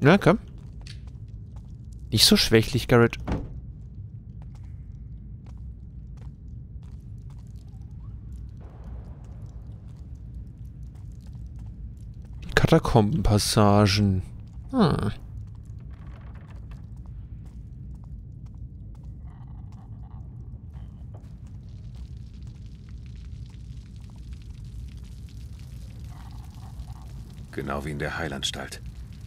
Na, komm. Nicht so schwächlich, Garrett. Die Katakombenpassagen. Hm. Genau wie in der Heilanstalt.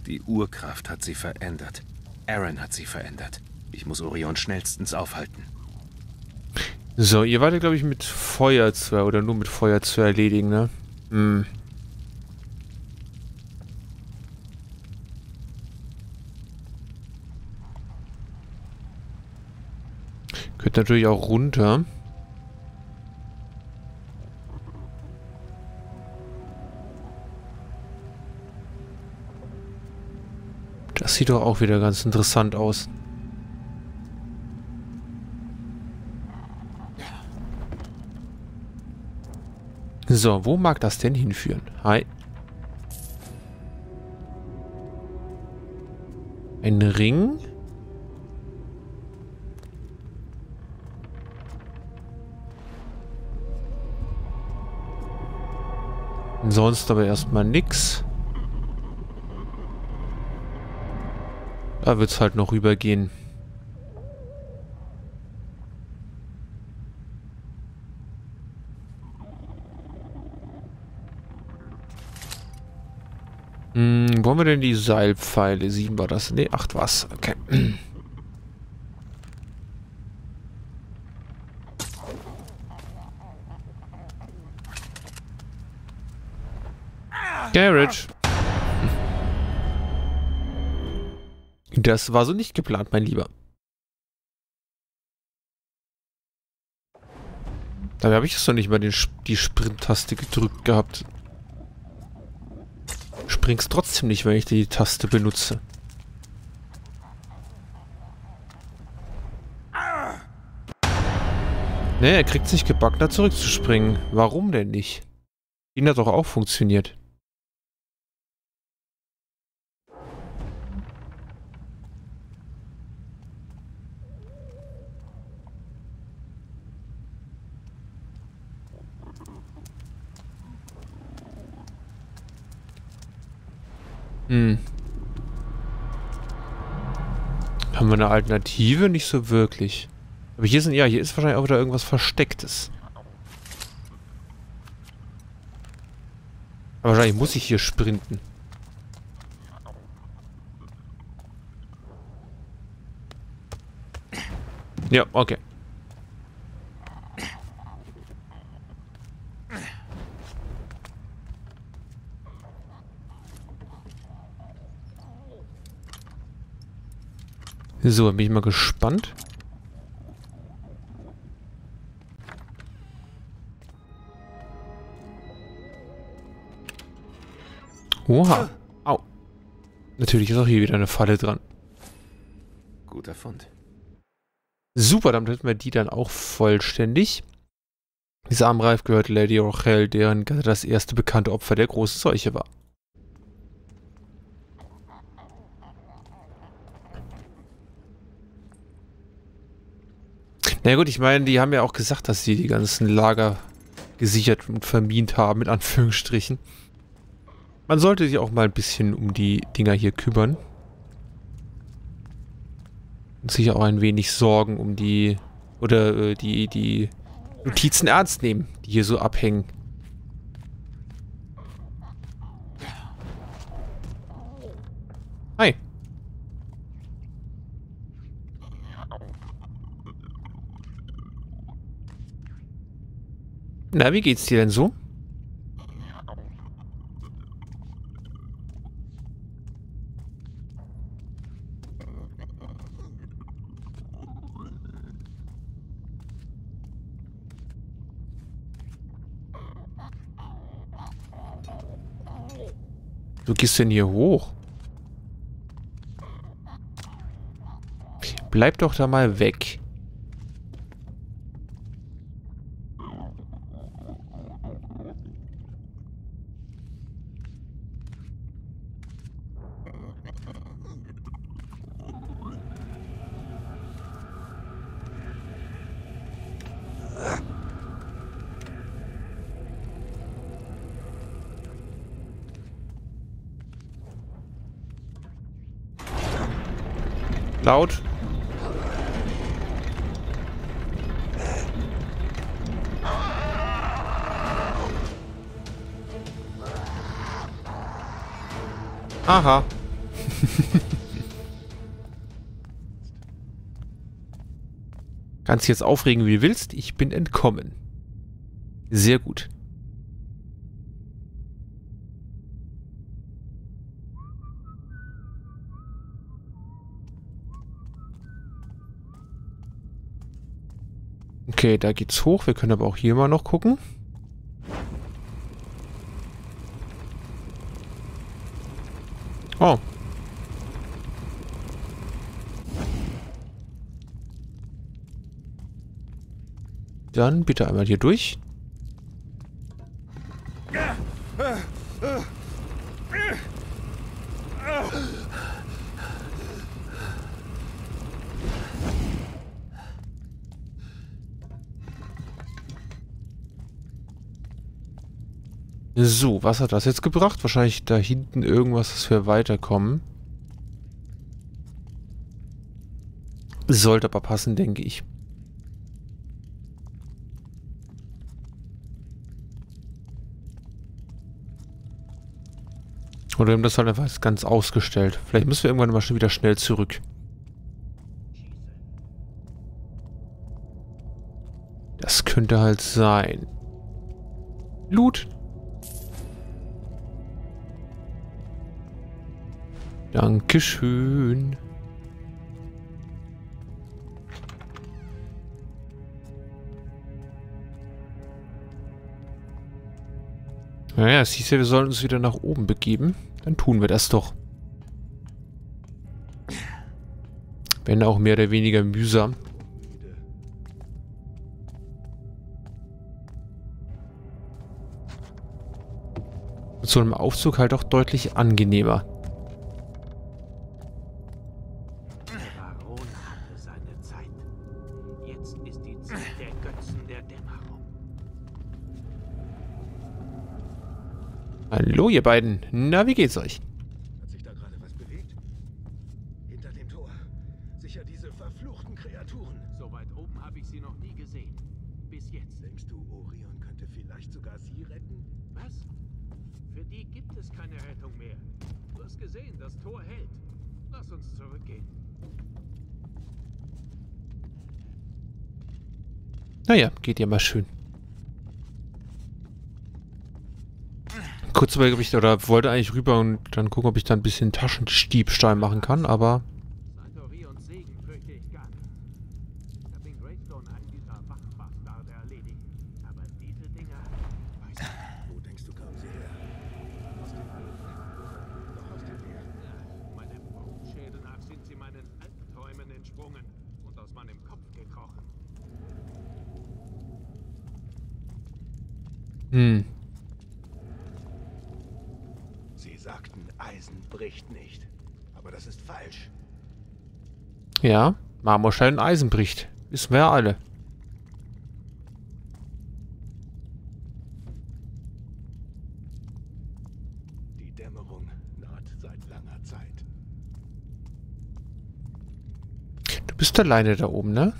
Die Urkraft hat sie verändert. Aaron hat sie verändert. Ich muss Orion schnellstens aufhalten. So, ihr wartet, glaube ich, mit Feuer zu, oder nur mit Feuer zu erledigen, ne? Hm. Könnt natürlich auch runter. Sieht doch auch wieder ganz interessant aus. So, wo mag das denn hinführen? Hi. Ein Ring? Sonst aber erstmal nix. Da wird es halt noch rübergehen. Hm, wollen wir denn die Seilpfeile? Sieben war das? Ne, acht war's. Okay. Garrett. Das war so nicht geplant, mein Lieber. Dabei habe ich es doch nicht mal den, die Sprint-Taste gedrückt gehabt. Springst trotzdem nicht, wenn ich die Taste benutze. Ne, er kriegt es nicht gebackt, da zurückzuspringen. Warum denn nicht? Ihn hat doch auch funktioniert. Hm. Haben wir eine Alternative? Nicht so wirklich. Aber hier sind, ja, hier ist wahrscheinlich auch wieder irgendwas Verstecktes. Aber wahrscheinlich muss ich hier sprinten. Ja, okay. So, bin ich mal gespannt. Oha. Au. Natürlich ist auch hier wieder eine Falle dran. Guter Fund. Super, damit hätten wir die dann auch vollständig. Dieser Armreif gehört Lady Rochelle, deren das erste bekannte Opfer der großen Seuche war. Na gut, ich meine, die haben ja auch gesagt, dass sie die ganzen Lager gesichert und vermint haben, in Anführungsstrichen. Man sollte sich auch mal ein bisschen um die Dinger hier kümmern. Und sich auch ein wenig Sorgen um die, oder äh, die, die Notizen ernst nehmen, die hier so abhängen. Hi. Na, wie geht's dir denn so? Du gehst denn hier hoch? Bleib doch da mal weg. Laut. Aha. Kannst dich jetzt aufregen, wie du willst. Ich bin entkommen. Sehr gut. Okay, da geht's hoch. Wir können aber auch hier mal noch gucken. Oh. Dann bitte einmal hier durch. Was hat das jetzt gebracht? Wahrscheinlich da hinten irgendwas, dass wir weiterkommen. Sollte aber passen, denke ich. Oder haben das halt einfach ganz ausgestellt. Vielleicht müssen wir irgendwann mal schon wieder schnell zurück. Das könnte halt sein. Loot. Dankeschön. Naja, es hieß ja, wir sollen uns wieder nach oben begeben. Dann tun wir das doch. Wenn auch mehr oder weniger mühsam. Mit so einem Aufzug halt auch deutlich angenehmer. Hallo, ihr beiden. Na, wie geht's euch? Hat sich da gerade was bewegt? Hinter dem Tor. Sicher diese verfluchten Kreaturen. So weit oben habe ich sie noch nie gesehen. Bis jetzt. Denkst du, Orion könnte vielleicht sogar sie retten? Was? Für die gibt es keine Rettung mehr. Du hast gesehen, das Tor hält. Lass uns zurückgehen. Naja, geht ja mal schön. Kurz überlegt, oder wollte eigentlich rüber und dann gucken, ob ich da ein bisschen Taschenstiebstahl machen kann, aber... Wo denkst du, kamen sie her? Aus dem All? Doch aus dem Meer? Meinem Bauchschädel nach sind sie meinen Albträumen entsprungen und aus meinem Kopf gekrochen. Hm. Eisen bricht nicht. Aber das ist falsch. Ja, Marmorstein und Eisen bricht. Wissen wir ja alle. Die Dämmerung naht seit langer Zeit. Du bist alleine da oben, ne?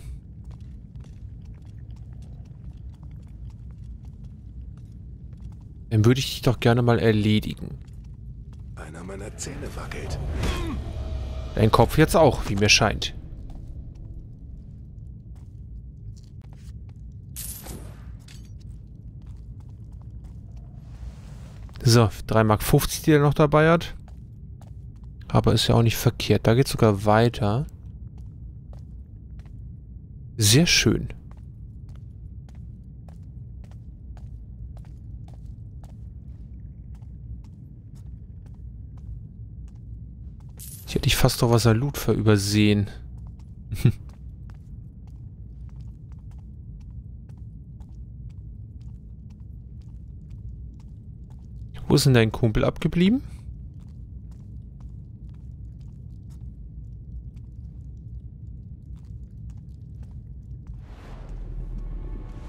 Dann würde ich dich doch gerne mal erledigen meiner Zähne wackelt. Dein Kopf jetzt auch, wie mir scheint. So, 3,50 Mark, die er noch dabei hat. Aber ist ja auch nicht verkehrt. Da geht es sogar weiter. Sehr schön. Ich hätte ich fast noch was an Loot für übersehen. ist denn dein Kumpel abgeblieben?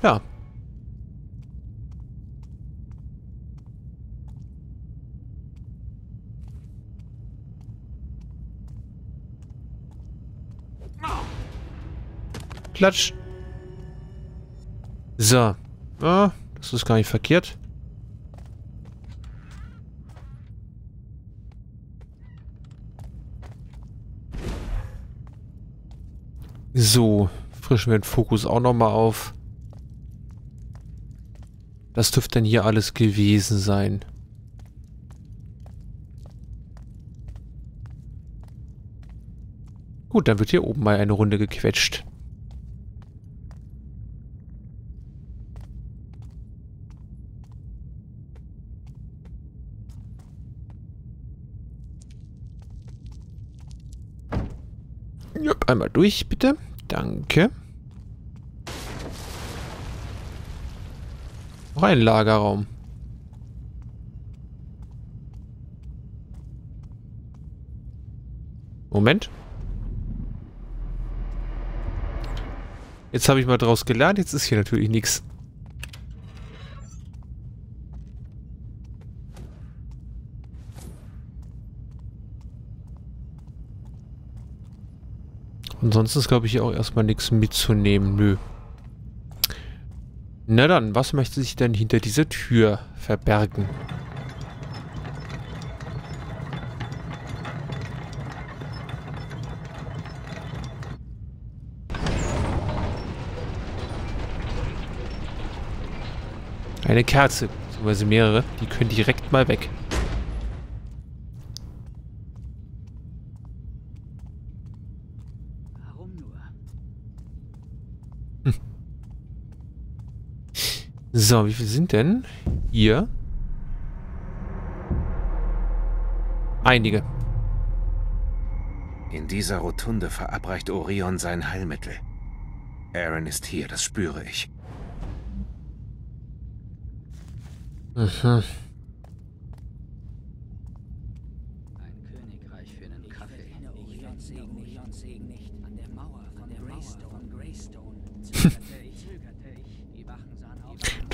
Ja. Klatsch. So. Ah, das ist gar nicht verkehrt. So, frischen wir den Fokus auch nochmal auf. Das dürfte denn hier alles gewesen sein. Gut, dann wird hier oben mal eine Runde gequetscht. Jupp, einmal durch, bitte. Danke. Noch ein Lagerraum. Moment. Jetzt habe ich mal draus gelernt. Jetzt ist hier natürlich nichts. Ansonsten ist, glaube ich, auch erstmal nichts mitzunehmen. Nö. Na dann, was möchte sich denn hinter dieser Tür verbergen? Eine Kerze, beziehungsweise mehrere, die können direkt mal weg. So, wie viel sind denn hier? Einige. In dieser Rotunde verabreicht Orion sein Heilmittel. Aaron ist hier, das spüre ich. Mhm.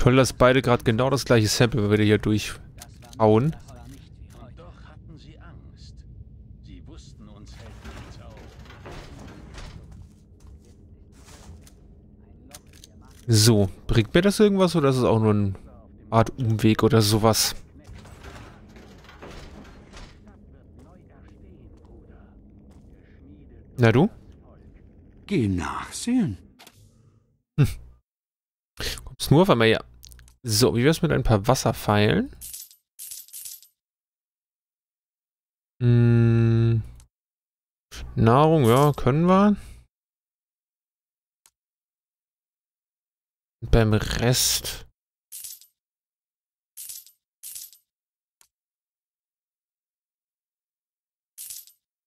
Toll, dass beide gerade genau das gleiche Sample wieder hier durchhauen. So, bringt mir das irgendwas oder ist es auch nur eine Art Umweg oder sowas? Na du? Geh nachsehen. Hm. Kommst nur auf einmal her. Ja. So, wie wär's mit ein paar Wasserpfeilen? Hm. Nahrung, ja, können wir. Und beim Rest.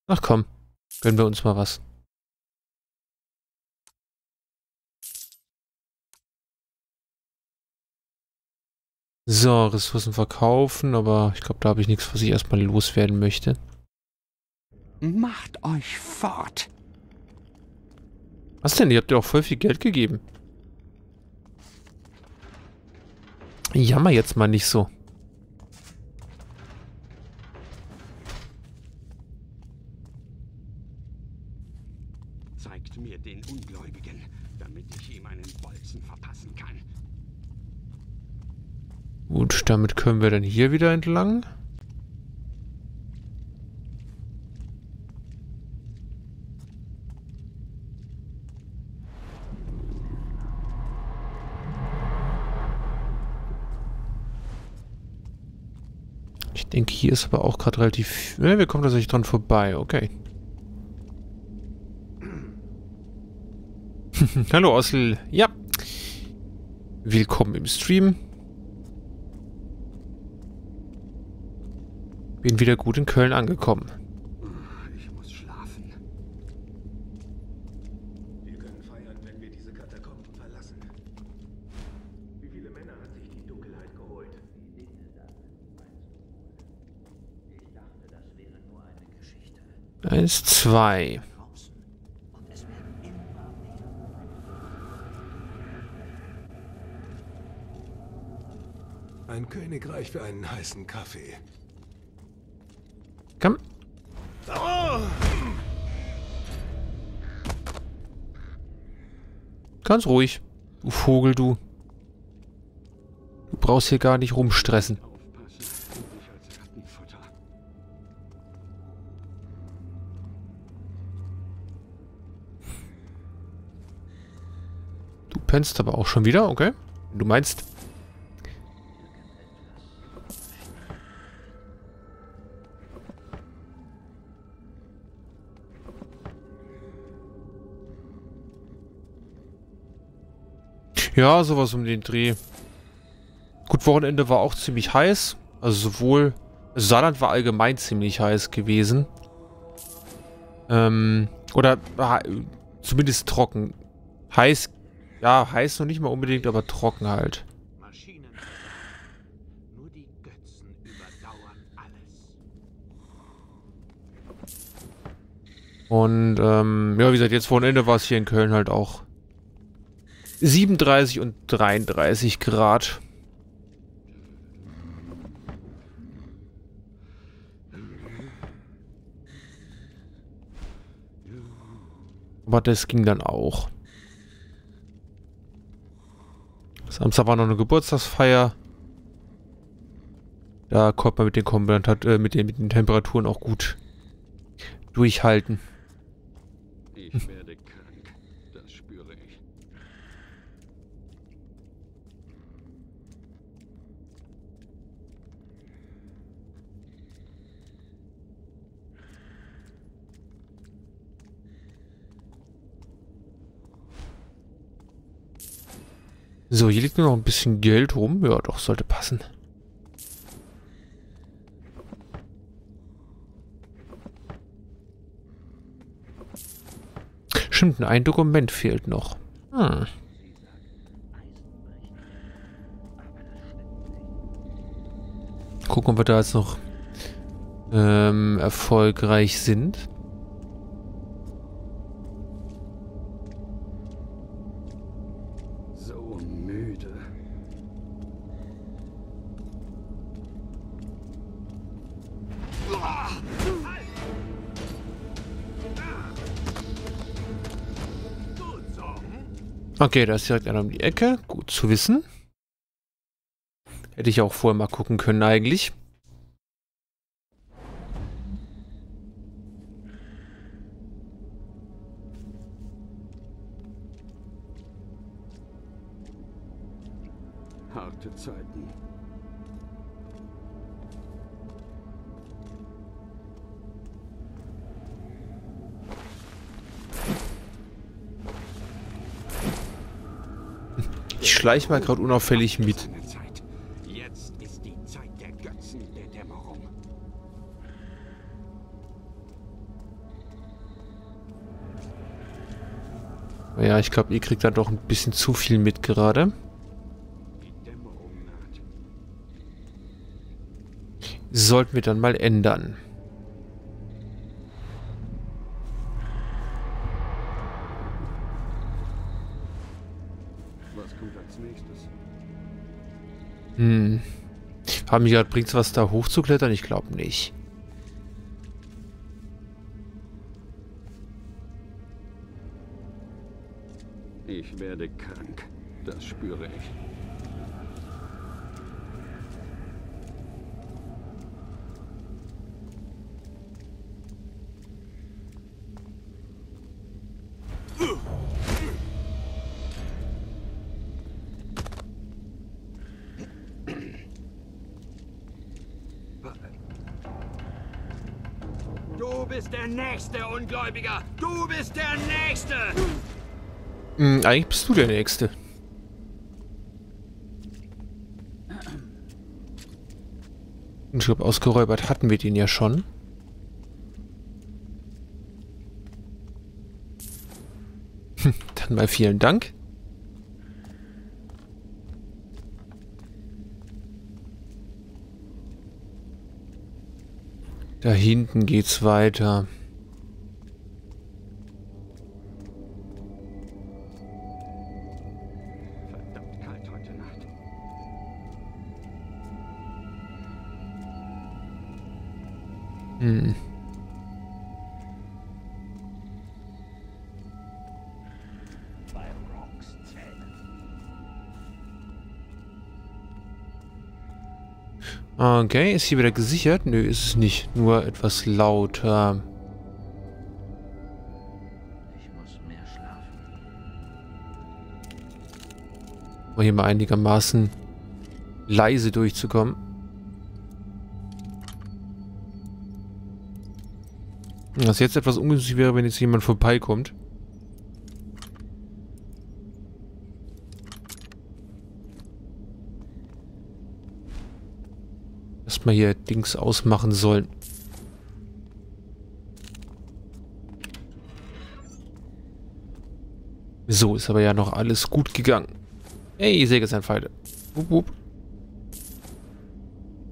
Ach komm, gönnen wir uns mal was. So, Ressourcen verkaufen, aber ich glaube, da habe ich nichts, was ich erstmal loswerden möchte. Macht euch fort. Was denn? Ihr habt ja auch voll viel Geld gegeben. Jammer jetzt mal nicht so. Gut, damit können wir dann hier wieder entlang. Ich denke, hier ist aber auch gerade relativ... Ne, wir kommen tatsächlich dran vorbei, okay. Hallo Ossel, ja. Willkommen im Stream. Bin wieder gut in Köln angekommen. Ich muss schlafen. Wir können feiern, wenn wir diese Katakomben verlassen. Wie viele Männer hat sich die Dunkelheit geholt? Ich dachte, das wäre nur eine Geschichte. Eins, zwei. Ein Königreich für einen heißen Kaffee. Komm. Ganz ruhig. Du Vogel, du. Du brauchst hier gar nicht rumstressen. Du pennst aber auch schon wieder, okay? Du meinst... Ja, sowas um den Dreh. Gut, Wochenende war auch ziemlich heiß. Also sowohl... Also Saarland war allgemein ziemlich heiß gewesen. Ähm, oder ha- zumindest trocken. Heiß, ja, heiß noch nicht mal unbedingt, aber trocken halt. Und ähm, ja, wie gesagt, jetzt Wochenende war es hier in Köln halt auch 37 und 33 Grad. Aber das ging dann auch. Samstag war noch eine Geburtstagsfeier. Da konnte man mit den, Kompetent- äh, mit den, mit den Temperaturen auch gut durchhalten. Ich werde krank. Das spüre ich. So, hier liegt nur noch ein bisschen Geld rum. Ja, doch, sollte passen. Stimmt, ein Dokument fehlt noch. Hm. Gucken, ob wir da jetzt noch ähm, erfolgreich sind. Okay, da ist direkt einer um die Ecke. Gut zu wissen. Hätte ich auch vorher mal gucken können eigentlich. Ich schleiche mal gerade unauffällig mit. Ja, ich glaube, ihr kriegt da doch ein bisschen zu viel mit gerade. Sollten wir dann mal ändern. Hm. Haben die gerade bringt's was da hochzuklettern? Ich glaube nicht. Ich werde krank. Das spüre ich. Bist der nächste Ungläubiger! Du bist der nächste! Hm, eigentlich bist du der Nächste. Ich glaube, ausgeräubert hatten wir den ja schon. Hm, Dann mal vielen Dank. Da hinten geht's weiter. Okay, ist hier wieder gesichert? Nö, ist es nicht. Nur etwas lauter. Ich muss mehr schlafen. Um hier mal einigermaßen leise durchzukommen. Was jetzt etwas ungünstig wäre, wenn jetzt jemand vorbeikommt. Erstmal hier Dings ausmachen sollen. So, ist aber ja noch alles gut gegangen. Hey, Säge Pfeile. Wupp, wupp.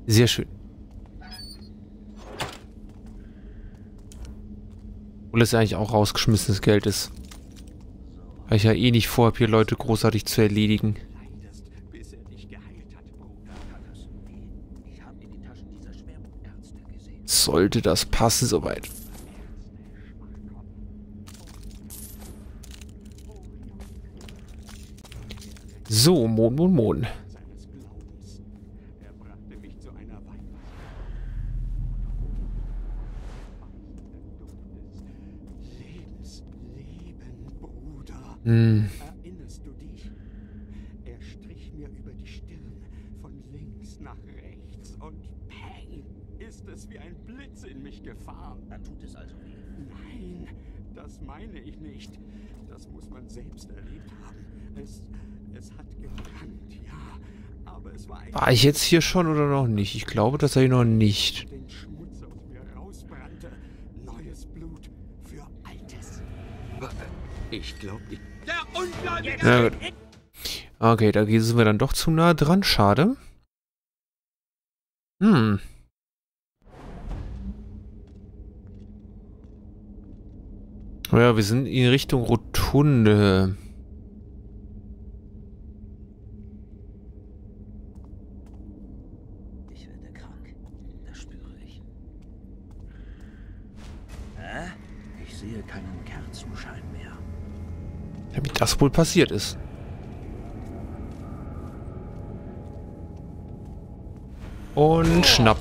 Sehr schön. Obwohl es ja eigentlich auch rausgeschmissenes Geld ist. Weil ich ja eh nicht vorhabe, hier Leute großartig zu erledigen. Leidest, bis er dich geheilt hat, Bruder. Kann das so gehen? Ich habe in die Taschen dieser Schwermutärzte gesehen. Sollte das passen soweit. So, Mon, Mon, Mon. Seines Glaubens. Er brachte mich zu einer Weihwacht. Lebens, Leben, Bruder. Hm, Erinnerst du dich? Er strich mir über die Stirn, von links nach rechts und peng, ist es wie ein Blitz in mich gefahren. Dann tut es also weh. Nein, das meine ich nicht. Das muss man selbst erlebt haben. Es, es hat gebrannt, ja, aber es war ein war ich jetzt hier schon oder noch nicht? Ich glaube tatsächlich noch nicht. Ich glaube, Ungläubige! Na gut. Okay, da sind wir dann doch zu nah dran. Schade. Hm. Ja, wir sind in Richtung Rotunde. Ich werde krank. Das spüre ich. Hä? Ich sehe keinen Kerzenschein mehr. Das wohl passiert ist. Und schnapp.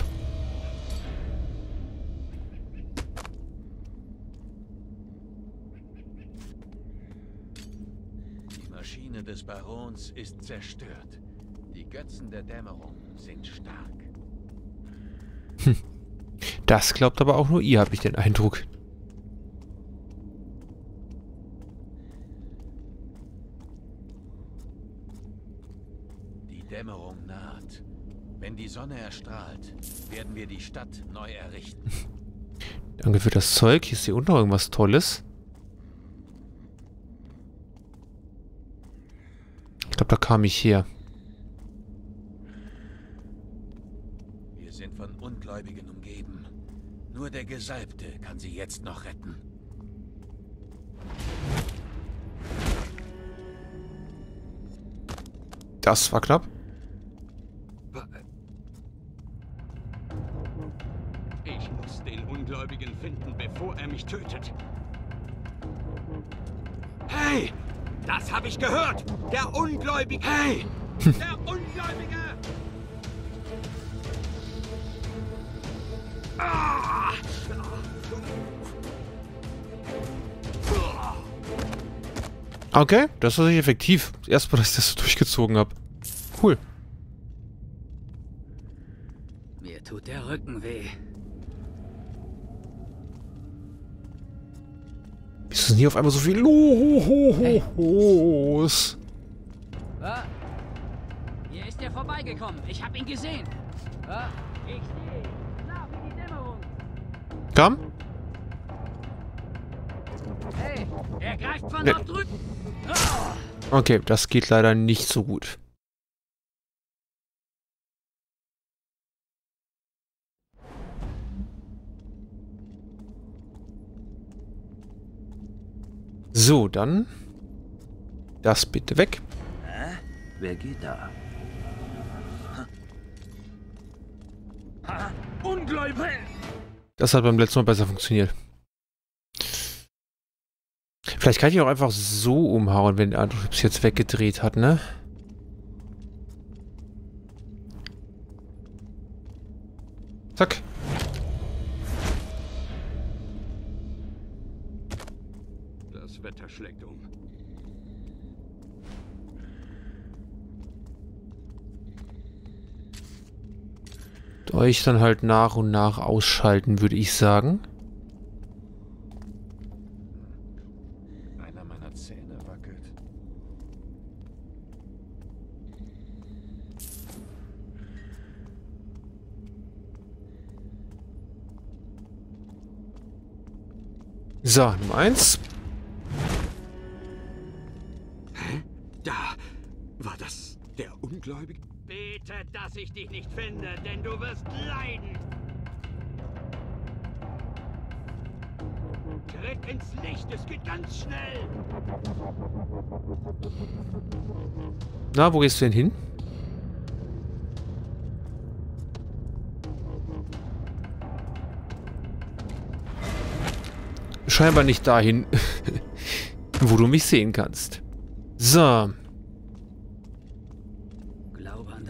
Die Maschine des Barons ist zerstört. Die Götzen der Dämmerung sind stark. Das glaubt aber auch nur ihr, habe ich den Eindruck. Die Dämmerung naht. Wenn die Sonne erstrahlt, werden wir die Stadt neu errichten. Danke für das Zeug. Hier ist hier unten noch irgendwas Tolles. Ich glaube, da kam ich her. Wir sind von Ungläubigen umgeben. Nur der Gesalbte kann sie jetzt noch retten. Das war knapp. Ungläubigen finden, bevor er mich tötet. Hey! Das habe ich gehört! Der Ungläubige! Hey! Der Ungläubige! Ah! Okay, das war sich effektiv. Erstmal, dass ich das so durchgezogen habe. Cool. Mir tut der Rücken weh. Wieso ist denn hier auf einmal so viel los? Ah, hier ist er vorbeigekommen. Ich habe ihn gesehen. Ah, ich sehe ihn. Klar wie die Dämmerung. Kam? Hey, er greift von Nee. drüben. Ah, Okay, das geht leider nicht so gut. So, dann das bitte weg. Hä? Wer geht da? Ha, Ungläubig! Das hat beim letzten Mal besser funktioniert. Vielleicht kann ich auch einfach so umhauen, wenn der andere es jetzt weggedreht hat, ne? Euch dann halt nach und nach ausschalten, würde ich sagen. Einer meiner Zähne wackelt. So, Nummer eins. Da war das der Ungläubige. Ich dich nicht finde, denn du wirst leiden. Tritt ins Licht, es geht ganz schnell. Na, wo gehst du denn hin? Scheinbar nicht dahin, wo du mich sehen kannst. So.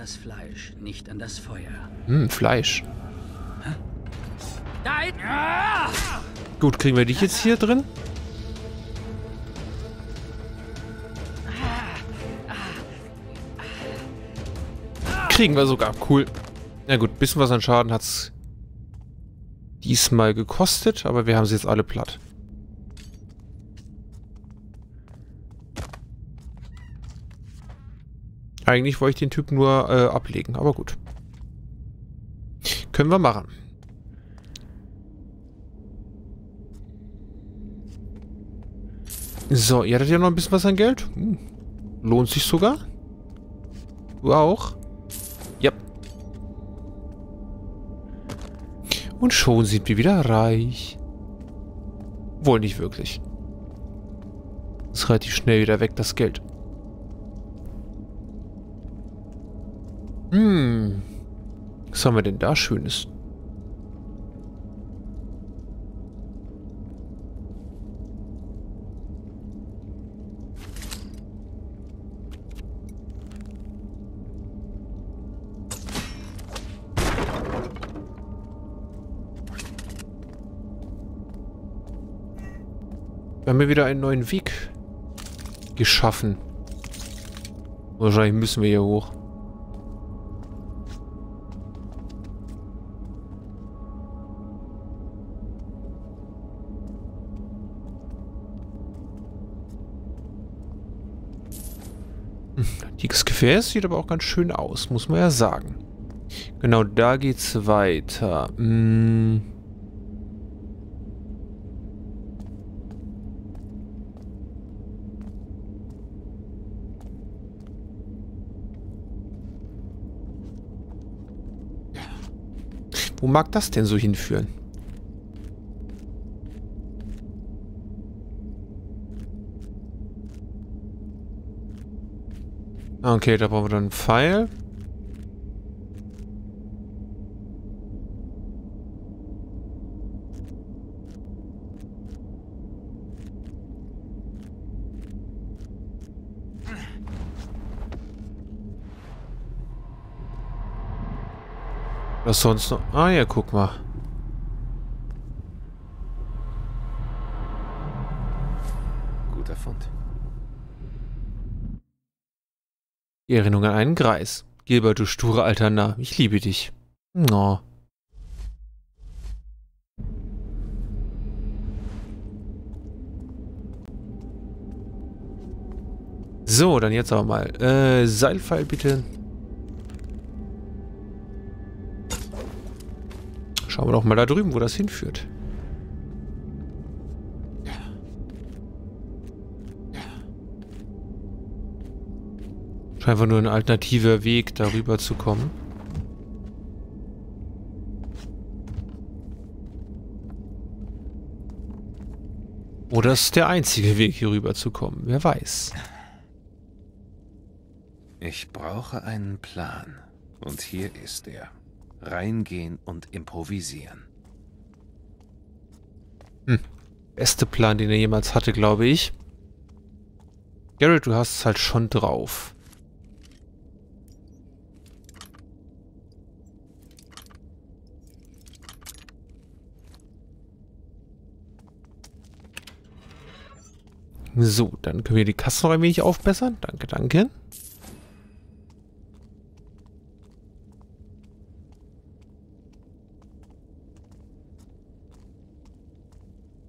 Das Fleisch, nicht an das Feuer. Hm, Fleisch. Gut, kriegen wir dich jetzt hier drin? Kriegen wir sogar. Cool. Na gut, bisschen was an Schaden hat's diesmal gekostet, aber wir haben sie jetzt alle platt. Eigentlich wollte ich den Typ nur äh, ablegen, aber gut. Können wir machen. So, ihr hattet ja noch ein bisschen was an Geld. Hm. Lohnt sich sogar. Du auch? Ja. Und schon sind wir wieder reich. Wohl nicht wirklich. Ist relativ schnell wieder weg, das Geld. Hm. Was haben wir denn da Schönes? Wir haben ja wieder einen neuen Weg geschaffen. Wahrscheinlich müssen wir hier hoch. Dickes Gefäß sieht aber auch ganz schön aus, muss man ja sagen. Genau, da geht's weiter. Hm. Wo mag das denn so hinführen? Okay, da brauchen wir dann einen Pfeil. Was sonst noch? Ah ja, guck mal. Die Erinnerung an einen Greis. Gilbert, du sture alter Narr. Ich liebe dich. Oh. So, dann jetzt aber mal. Äh, Seilpfeil bitte. Schauen wir doch mal da drüben, wo das hinführt. Einfach nur ein alternativer Weg, darüber zu kommen. Oder es ist der einzige Weg, hier rüber zu kommen. Wer weiß. Ich brauche einen Plan. Und hier ist er. Reingehen und improvisieren. Beste Plan, den er jemals hatte, glaube ich. Garrett, du hast es halt schon drauf. So, dann können wir die Kasse noch ein wenig aufbessern. Danke, danke.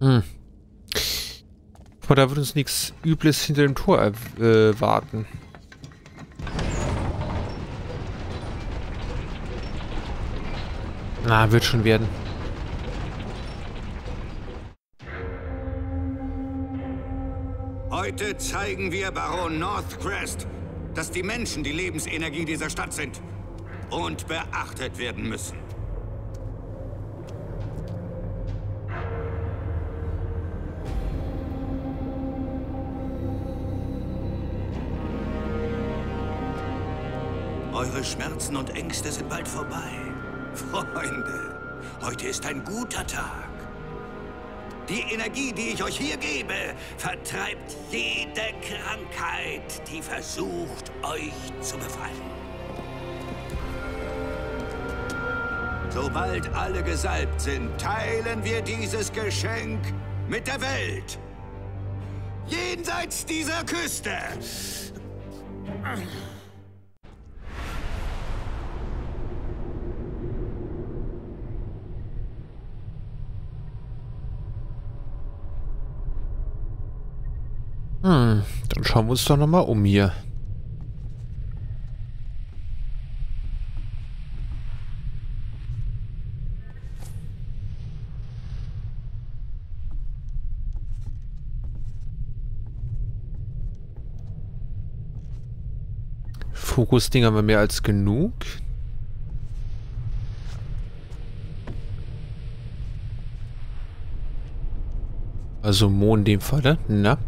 Hm. Aber da wird uns nichts Übles hinter dem Tor äh, warten. Na, wird schon werden. Heute zeigen wir Baron Northcrest, dass die Menschen die Lebensenergie dieser Stadt sind und beachtet werden müssen. Eure Schmerzen und Ängste sind bald vorbei. Freunde, heute ist ein guter Tag. Die Energie, die ich euch hier gebe, vertreibt jede Krankheit, die versucht, euch zu befallen. Sobald alle gesalbt sind, teilen wir dieses Geschenk mit der Welt. Jenseits dieser Küste. Hm, dann schauen wir uns doch nochmal um hier. Fokusding haben wir mehr als genug. Also Mo in dem Falle, na?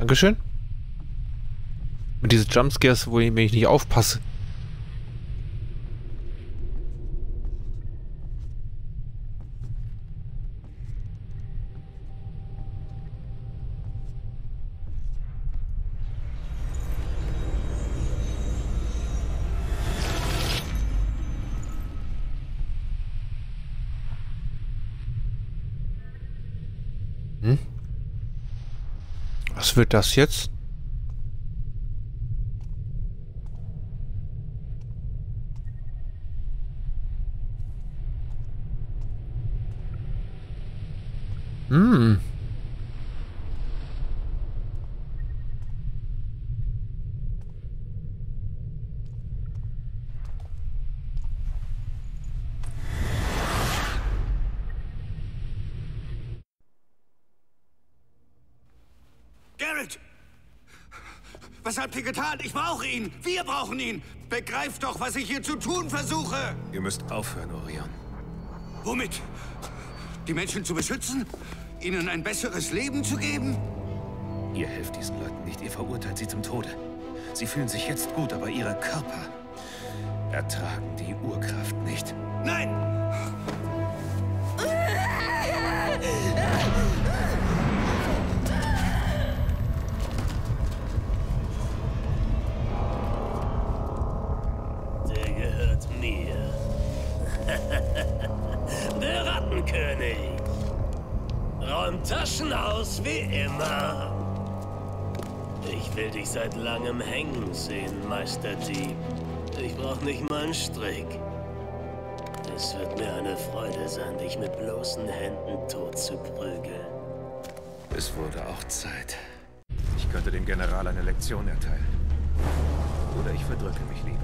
Dankeschön. Und diese Jumpscares, wo ich, wenn ich nicht aufpasse. Wird das jetzt? Hm. Garrett! Was habt ihr getan? Ich brauche ihn! Wir brauchen ihn! Begreift doch, was ich hier zu tun versuche! Ihr müsst aufhören, Orion. Womit? Die Menschen zu beschützen? Ihnen ein besseres Leben zu geben? Ihr helft diesen Leuten nicht, ihr verurteilt sie zum Tode. Sie fühlen sich jetzt gut, aber ihre Körper ertragen die Urkraft nicht. Nein! Sehen, Meisterdieb. Ich brauch nicht mal einen Strick. Es wird mir eine Freude sein, dich mit bloßen Händen tot zu prügeln. Es wurde auch Zeit. Ich könnte dem General eine Lektion erteilen. Oder ich verdrücke mich lieber.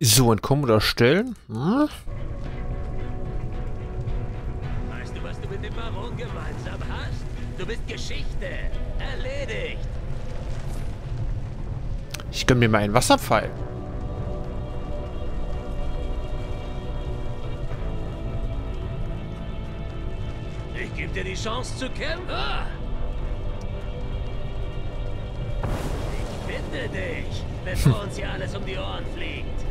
So, entkommen oder stellen? Hm? Baron gemeinsam hast? Du bist Geschichte. Erledigt. Ich gönn mir mal einen Wasserpfeil. Ich gebe dir die Chance zu kämpfen. Ah! Ich finde dich, bevor uns hier alles um die Ohren fliegt.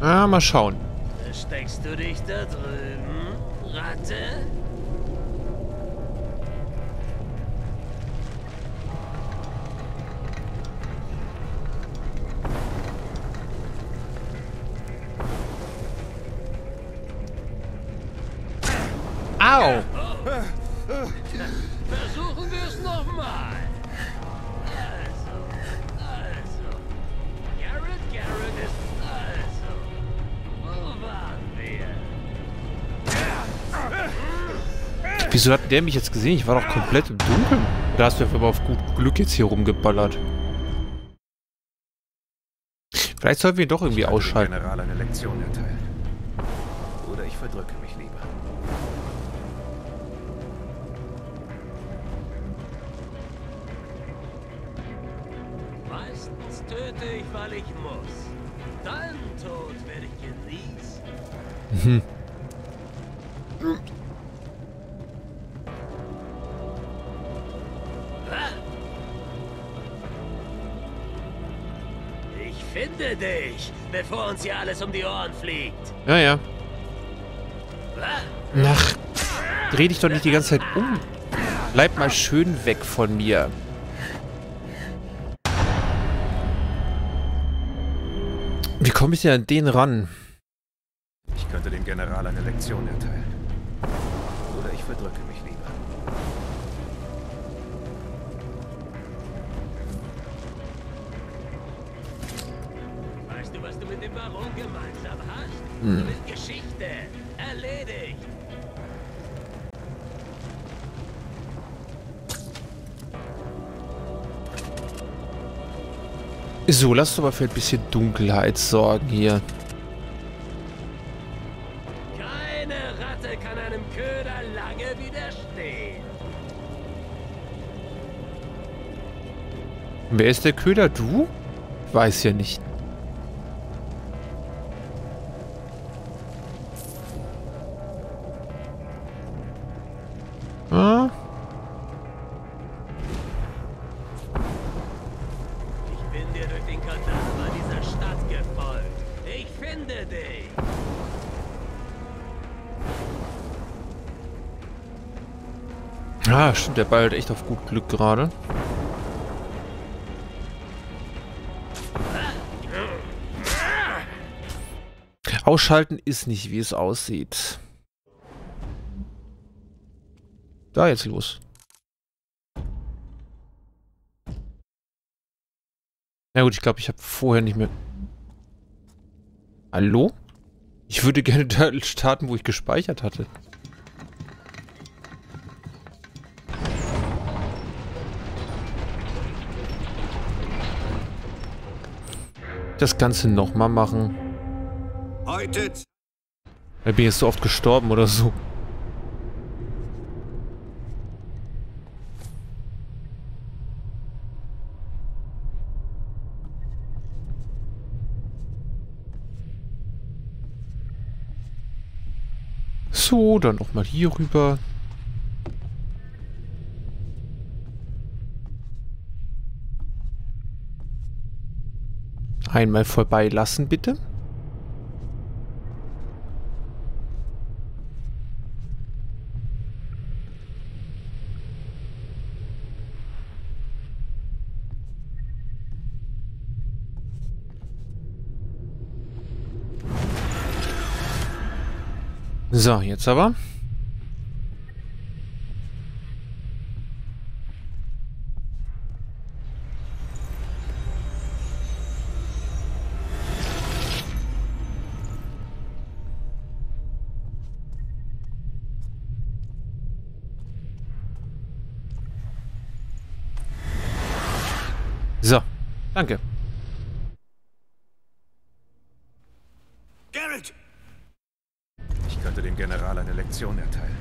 Ah, mal schauen. Versteckst du dich da drüben, Ratte? Wieso hat der mich jetzt gesehen? Ich war doch komplett im Dunkeln. Da hast du einfach mal auf gut Glück jetzt hier rumgeballert. Vielleicht sollten wir ihn doch irgendwie Ich könnte dem ausschalten. General eine Lektion erteilen. Oder ich verdrücke mich lieber. Meistens töte ich, weil ich muss. Deinen Tod werde ich genießen. Mhm. Dich, bevor uns hier alles um die Ohren fliegt. Ja, ja. Ach, dreh dich doch nicht die ganze Zeit um. Bleib mal schön weg von mir. Wie komme ich denn an den ran? Ich könnte dem General eine Lektion erteilen. Oder ich verdrücke mich dem Baron gemeinsam hast? Hm. Du bist Geschichte. Erledigt. So, lass doch mal für ein bisschen Dunkelheit sorgen hier. Keine Ratte kann einem Köder lange widerstehen. Wer ist der Köder? Du? Weiß ja nicht. Stimmt, der Ball hat echt auf gut Glück gerade. Ausschalten ist nicht, wie es aussieht. Da jetzt los. Na gut, ich glaube, ich habe vorher nicht mehr... Hallo? Ich würde gerne da starten, wo ich gespeichert hatte. Das Ganze nochmal machen. Da bin ich jetzt so oft gestorben oder so. So, dann nochmal hier rüber. Einmal vorbeilassen, bitte. So, jetzt aber. Danke. Garrett! Ich könnte dem General eine Lektion erteilen.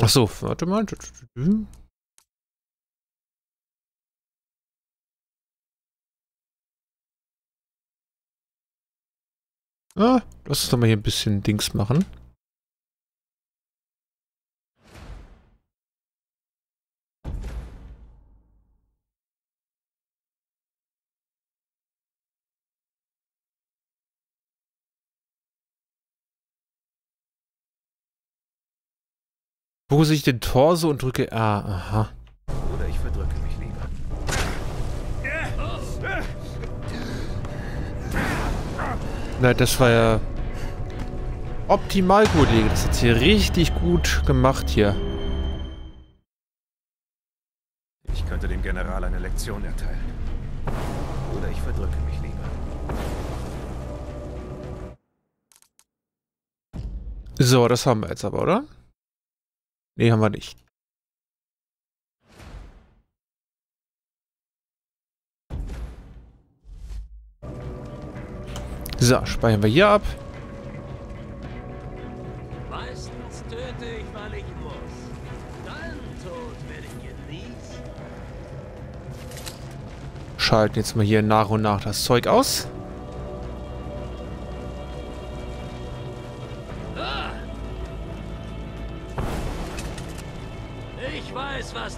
Ach so, warte mal. Ah, lass uns doch mal hier ein bisschen Dings machen. Fokussiere ich den Torso und drücke A. Aha. Oder ich verdrücke mich lieber. Na, das war ja optimal, Kollege. Das hat hier richtig gut gemacht hier. Ich könnte dem General eine Lektion erteilen. Oder ich verdrücke mich lieber. So, das haben wir jetzt aber, oder? Nee, haben wir nicht. So, speichern wir hier ab. Meistens töte ich, weil ich muss. Deinen Tod werde ich genießen. Schalten jetzt mal hier nach und nach das Zeug aus.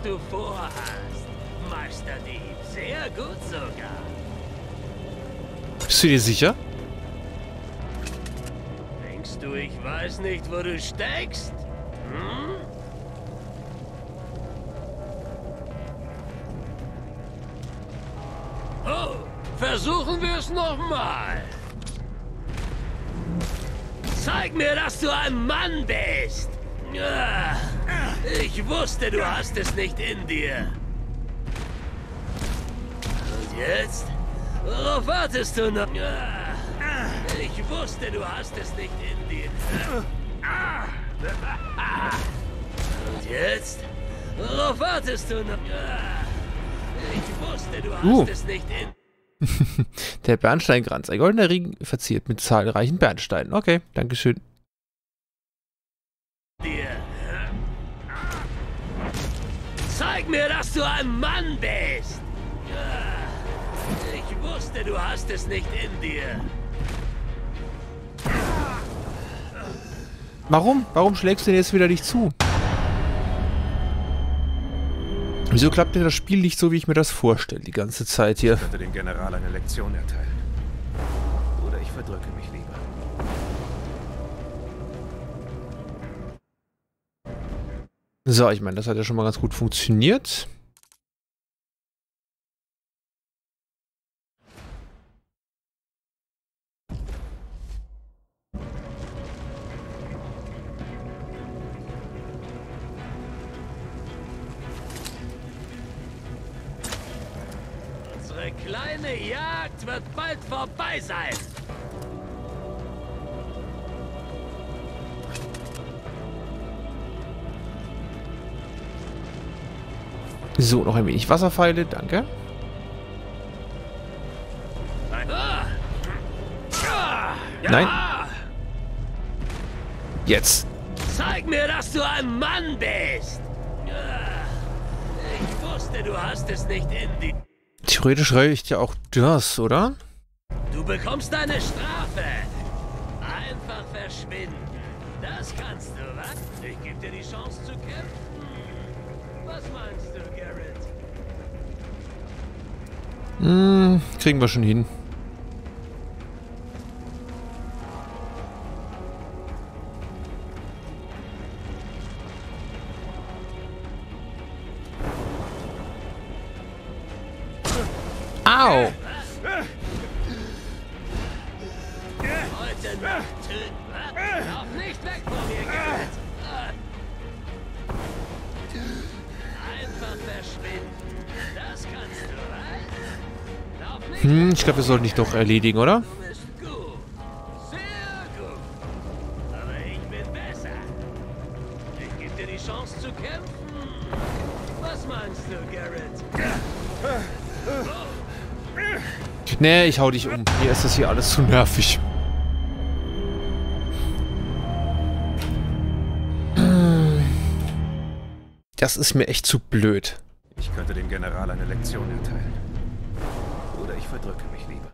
Du vorhast, Meisterdieb. Sehr gut sogar. Bist du dir sicher? Denkst du, ich weiß nicht, wo du steckst? Hm? Oh, versuchen wir es nochmal. Zeig mir, dass du ein Mann bist. Ah, Ich wusste, du hast es nicht in dir. Und jetzt? Worauf wartest du noch? Ich wusste, du hast es nicht in dir. Und jetzt? Worauf wartest du noch? Ich wusste, du hast Uh. es nicht in Der Bernsteinkranz. Ein goldener Ring verziert mit zahlreichen Bernsteinen. Okay, Dankeschön. dir. Zeig mir, dass du ein Mann bist. Ich wusste, du hast es nicht in dir. Warum? Warum schlägst du denn jetzt wieder nicht zu? Wieso klappt denn das Spiel nicht so, wie ich mir das vorstelle, die ganze Zeit hier? Ich könnte dem General eine Lektion erteilen. Oder ich verdrücke mich lieber. So, ich meine, das hat ja schon mal ganz gut funktioniert. Unsere kleine Jagd wird bald vorbei sein. So, noch ein wenig Wasserpfeile, danke. Nein. Jetzt. Zeig mir, dass du ein Mann bist. Ich wusste, du hast es nicht in dir. Theoretisch reicht ja auch das, oder? Du bekommst deine Strafe. Hm, kriegen wir schon hin. Hm, ich glaube, wir sollten dich doch erledigen, oder? Nee, ich hau dich um. Mir ist das hier alles zu nervig. Ist mir echt zu blöd. Ich könnte dem General eine Lektion erteilen. Oder ich verdrücke mich lieber.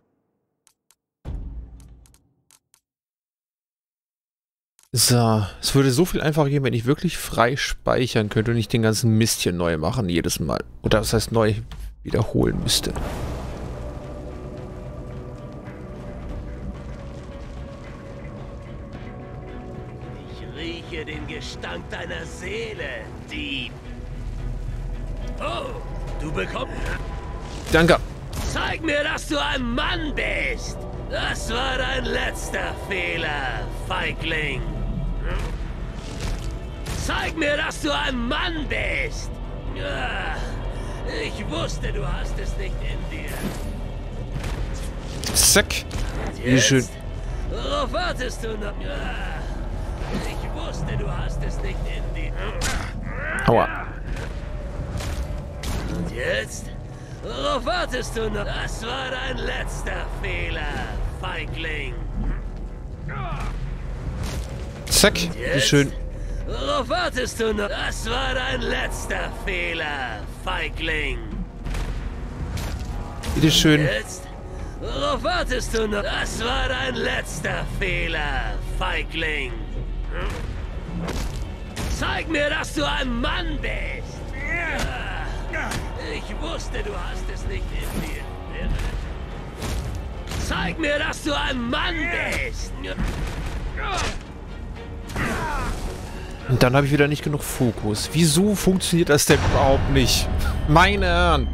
So, es würde so viel einfacher gehen, wenn ich wirklich frei speichern könnte und nicht den ganzen Mist hier neu machen jedes Mal. Oder das heißt neu wiederholen müsste. Ich rieche den Gestank deiner Seele. Oh, du bekommst... Danke. Zeig mir, dass du ein Mann bist. Das war dein letzter Fehler, Feigling. Zeig mir, dass du ein Mann bist. Ah, Ich wusste, du hast es nicht in dir. Zack. Wie schön. Worauf wartest du noch? Ah, Ich wusste, du hast es nicht in dir. Aua. Und jetzt? Worauf wartest du noch? Das war dein letzter Fehler, Feigling. Zack, wie schön. Worauf wartest du noch? Das war dein letzter Fehler, Feigling. Bitte schön. Jetzt? Worauf wartest du noch? Das war dein letzter Fehler, Feigling. Zeig mir, dass du ein Mann bist. Ich wusste, du hast es nicht in dir. Zeig mir, dass du ein Mann bist. Und dann habe ich wieder nicht genug Fokus. Wieso funktioniert das denn überhaupt nicht? Meine Herren.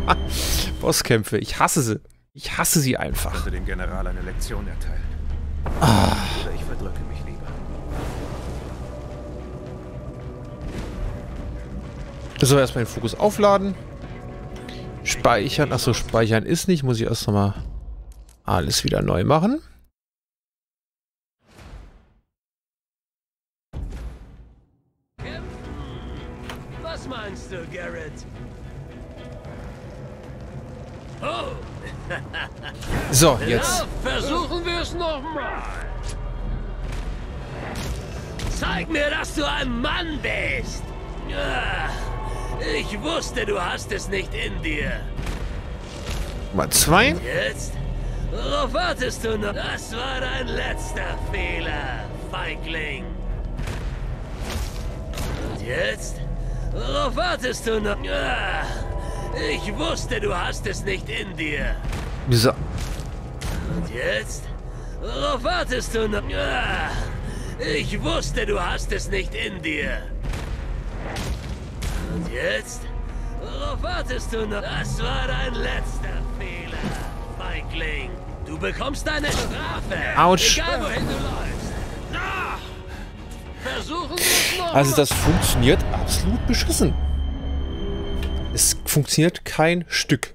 Bosskämpfe, ich hasse sie. Ich hasse sie einfach. könnte dem General eine Lektion erteilen. Ah. Oder ich verdrücke mich lieber. So, erstmal den Fokus aufladen. Speichern. Achso, speichern ist nicht. Muss ich erst nochmal alles wieder neu machen. Was meinst du, Garrett? Oh, So, jetzt. Na, versuchen wir es nochmal. Zeig mir, dass du ein Mann bist. Ah, Ich wusste, du hast es nicht in dir. Mal zwei. Jetzt? Worauf wartest du noch? Das war dein letzter Fehler, Feigling. Und jetzt? Worauf wartest du noch? Ah, Ich wusste, du hast es nicht in dir. So. Und jetzt? Worauf wartest du noch? Ah, Ich wusste, du hast es nicht in dir. Und jetzt? Worauf wartest du noch? Das war dein letzter Fehler, Feigling. Du bekommst deine Strafe. Autsch. Egal, wohin du läufst. Versuchen wir es noch. Also das funktioniert absolut beschissen. Es funktioniert kein Stück.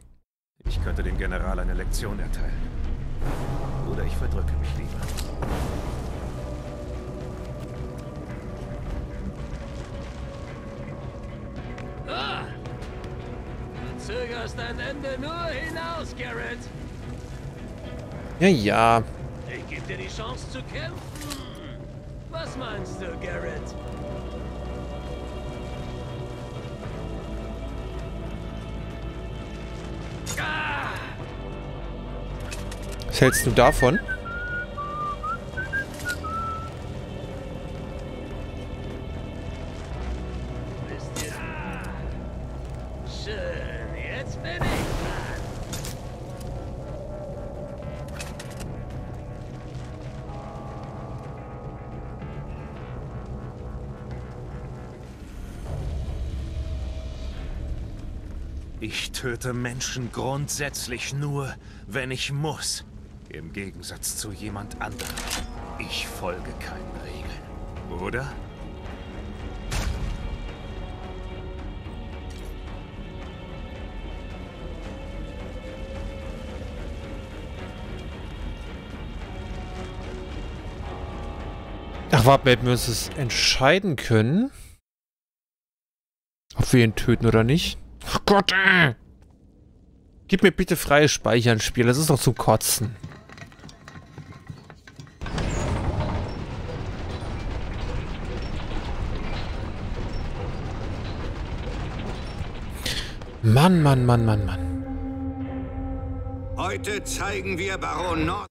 Ich könnte dem General eine Lektion erteilen. Oder ich verdrücke mich lieber. Zögerst dein Ende nur hinaus, Garrett. Ja, ja. Ich gebe dir die Chance zu kämpfen. Was meinst du, Garrett? Ah! Was hältst du davon? Töte Menschen grundsätzlich nur, wenn ich muss. Im Gegensatz zu jemand anderem. Ich folge keinen Regeln. Oder? Ach, warte, hätten wir uns das entscheiden können. Ob wir ihn töten oder nicht. Ach Gott, ey. Gib mir bitte freies Speichern, Spiel. Das ist doch zum Kotzen. Mann, Mann, Mann, Mann, Mann. Heute zeigen wir Baron Nord.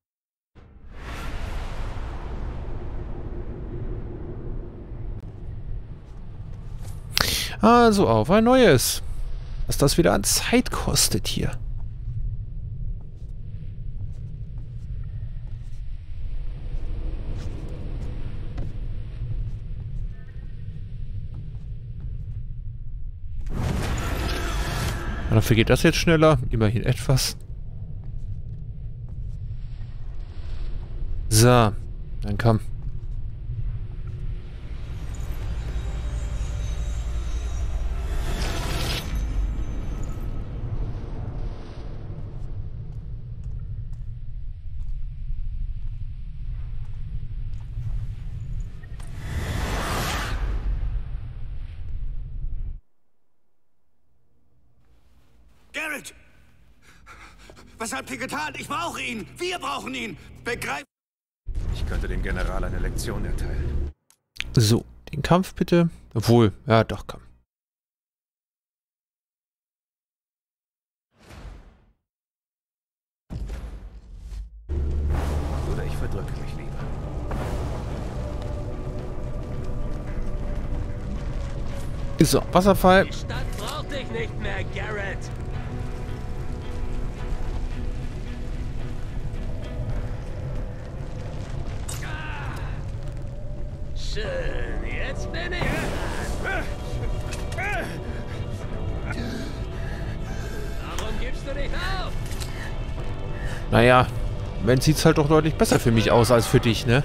Also auf ein neues. Was das wieder an Zeit kostet hier. Dafür geht das jetzt schneller. Immerhin etwas. So, dann komm. Habt ihr getan? Ich brauche ihn! Wir brauchen ihn! Begreift... Ich könnte dem General eine Lektion erteilen. So, den Kampf bitte. Obwohl, ja doch, komm. Oder ich verdrücke mich lieber. So, Wasserfall. Die Stadt braucht dich nicht mehr, Garrett. Schön, jetzt bin ich dran. Warum gibst du nicht auf? Naja, Moment sieht's halt doch deutlich besser für mich aus als für dich, ne?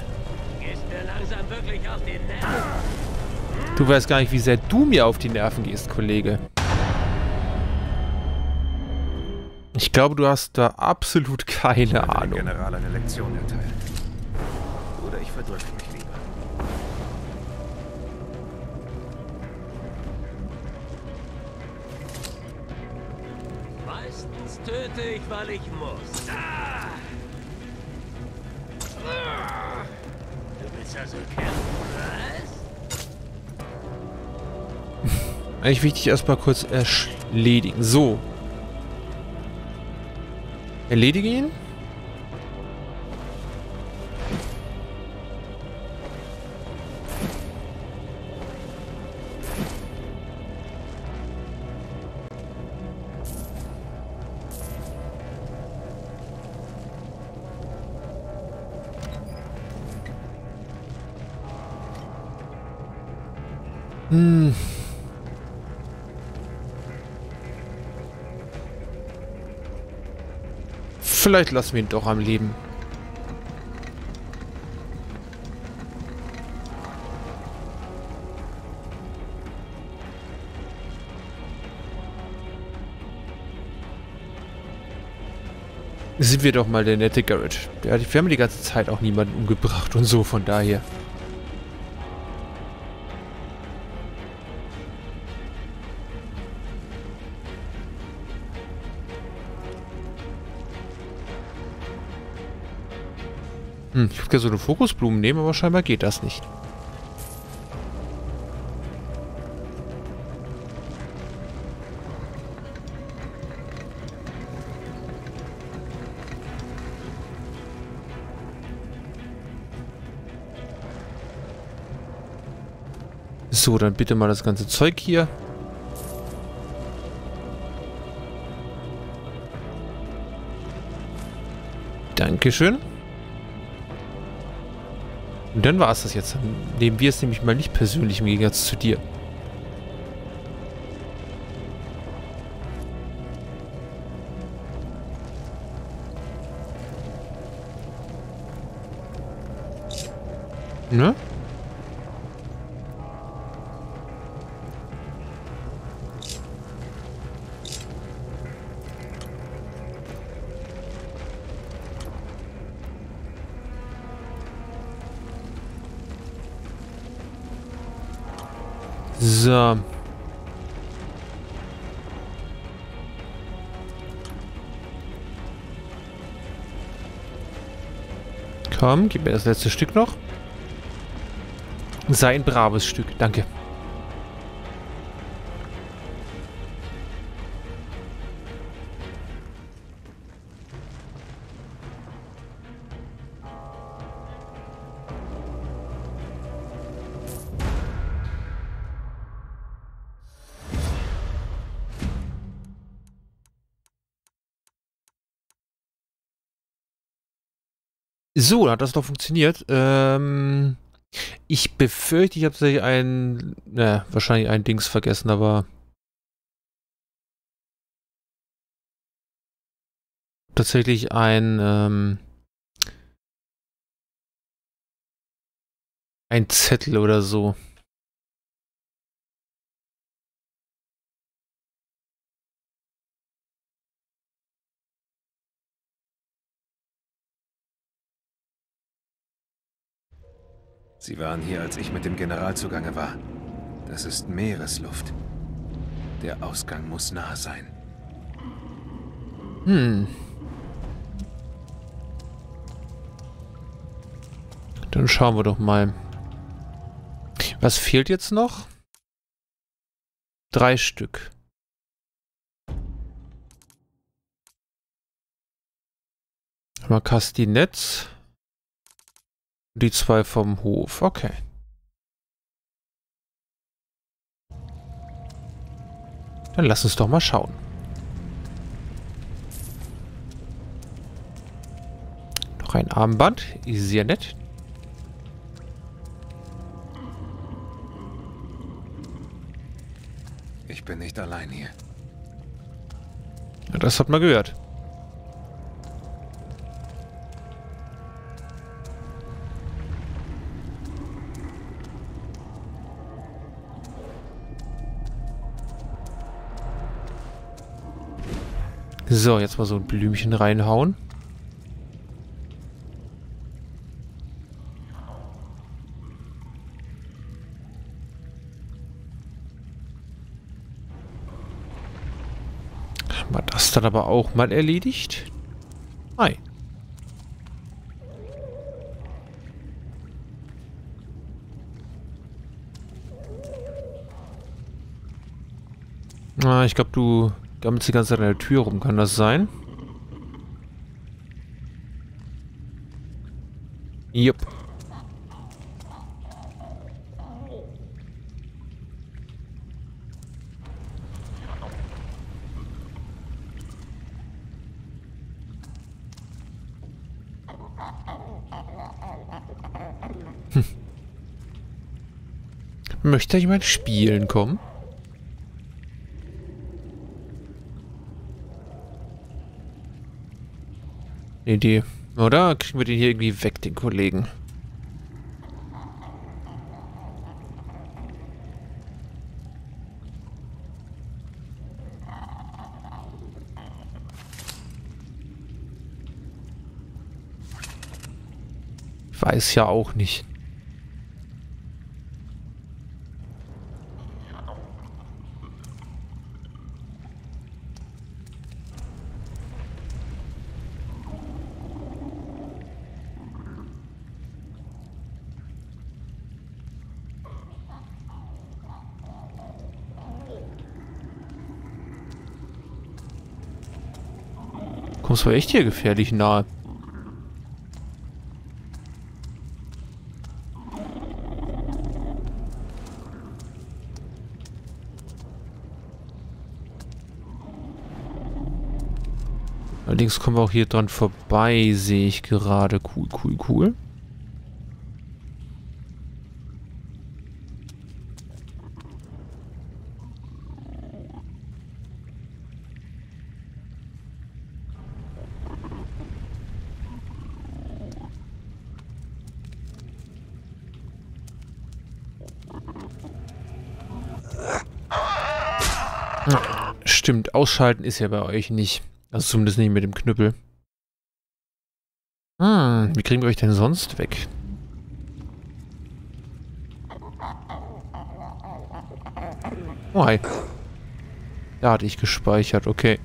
Gehst mir langsam wirklich auf den Nerv. Du weißt gar nicht, wie sehr du mir auf die Nerven gehst, Kollege. Ich glaube, du hast da absolut keine Ahnung. General eine Lektion erteilen. Oder ich verdrücke mich lieber. Meistens töte ich, weil ich muss. Du willst also kämpfen, was? Eigentlich dich erstmal kurz erledigen. So. Erledige ihn? Vielleicht lassen wir ihn doch am Leben. Sind wir doch mal der nette Garrett. Der wir haben die ganze Zeit auch niemanden umgebracht und so, von daher. Hm, ich würde gerne so eine Fokusblumen nehmen, aber scheinbar geht das nicht. So, dann bitte mal das ganze Zeug hier. Dankeschön. Und dann war es das jetzt. Dann nehmen wir es nämlich mal nicht persönlich im Gegensatz zu dir. Ne? Komm, gib mir das letzte Stück noch. Sei ein braves Stück, danke. So, hat das doch funktioniert. Ähm, ich befürchte, ich habe tatsächlich ein, ne, wahrscheinlich ein Dings vergessen, aber tatsächlich ein, ähm, ein Zettel oder so. Sie waren hier, als ich mit dem General zugange war. Das ist Meeresluft. Der Ausgang muss nah sein. Hm. Dann schauen wir doch mal. Was fehlt jetzt noch? Drei Stück. Mal Kastinetz. Die zwei vom Hof. Okay. Dann lass uns doch mal schauen. Noch ein Armband. Sehr nett. Ich bin nicht allein hier. Das hat man gehört. So, jetzt mal so ein Blümchen reinhauen. Wir das dann aber auch mal erledigt? Nein. Ah, ich glaube, du gammelst die ganze Zeit an der Tür rum. Kann das sein? Jupp. Hm. Möchte jemand spielen kommen? Idee. Oder kriegen wir den hier irgendwie weg, den Kollegen? Ich weiß ja auch nicht. Kommst du echt hier gefährlich nahe? Allerdings kommen wir auch hier dran vorbei, sehe ich gerade. Cool, cool, cool. Stimmt, ausschalten ist ja bei euch nicht. Also zumindest nicht mit dem Knüppel. Hm, wie kriegen wir euch denn sonst weg? Oh, hi. Da hatte ich gespeichert, okay.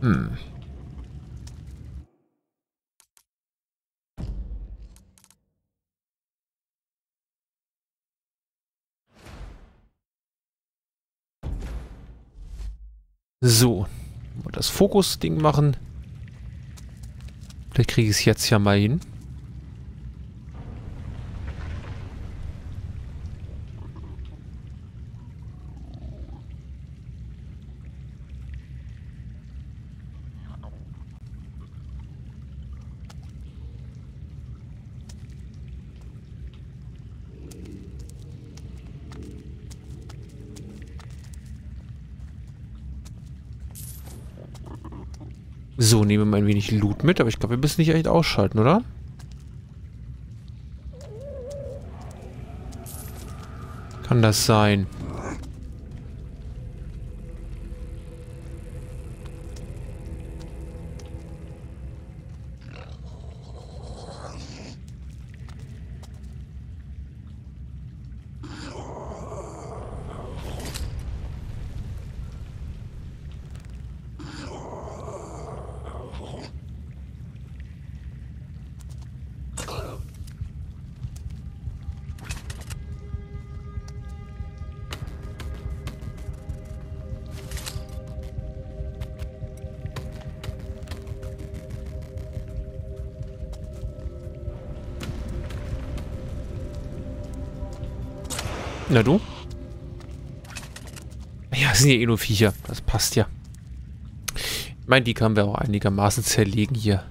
Hm. So. Mal das Fokus-Ding machen. Vielleicht kriege ich es jetzt ja mal hin. So, nehmen wir mal ein wenig Loot mit, aber ich glaube, wir müssen nicht echt ausschalten, oder? Kann das sein? Na du? Ja, sind ja eh nur Viecher. Das passt ja. Ich meine, die können wir auch einigermaßen zerlegen hier.